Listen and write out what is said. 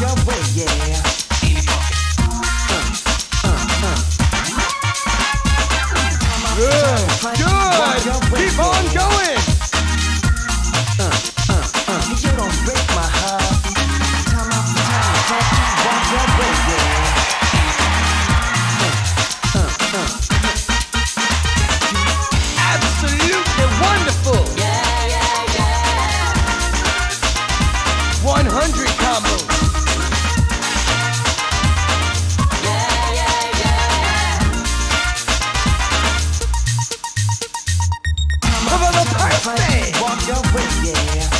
Good. Good. Keep on going. birthday. Walk your way, yeah.